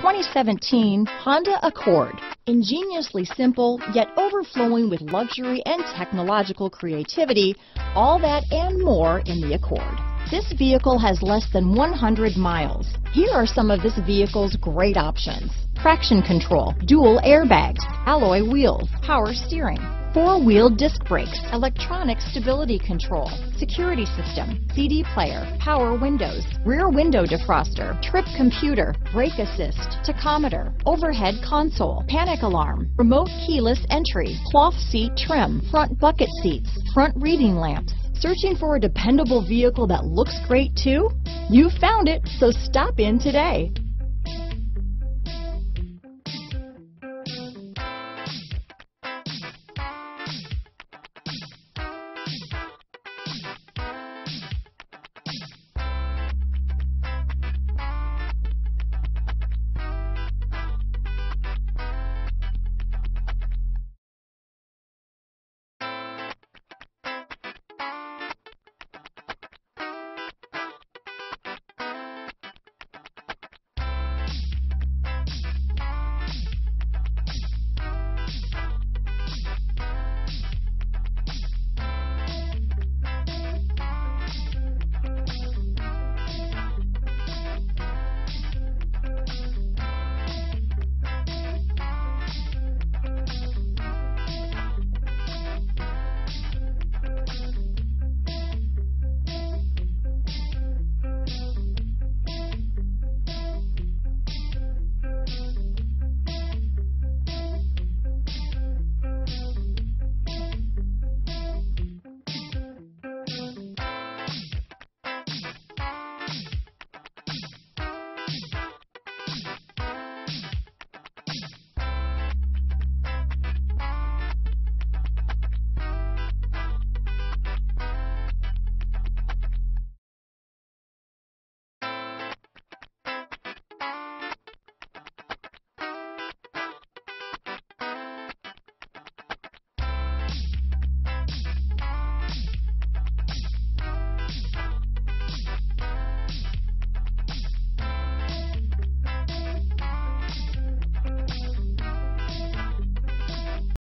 2017 Honda Accord. Ingeniously simple, yet overflowing with luxury and technological creativity, all that and more in the Accord. This vehicle has less than 100 miles. Here are some of this vehicle's great options. Traction control, dual airbags, alloy wheels, power steering, four-wheel disc brakes, electronic stability control, security system, CD player, power windows, rear window defroster, trip computer, brake assist, tachometer, overhead console, panic alarm, remote keyless entry, cloth seat trim, front bucket seats, front reading lamps. Searching for a dependable vehicle that looks great too? You found it, so stop in today.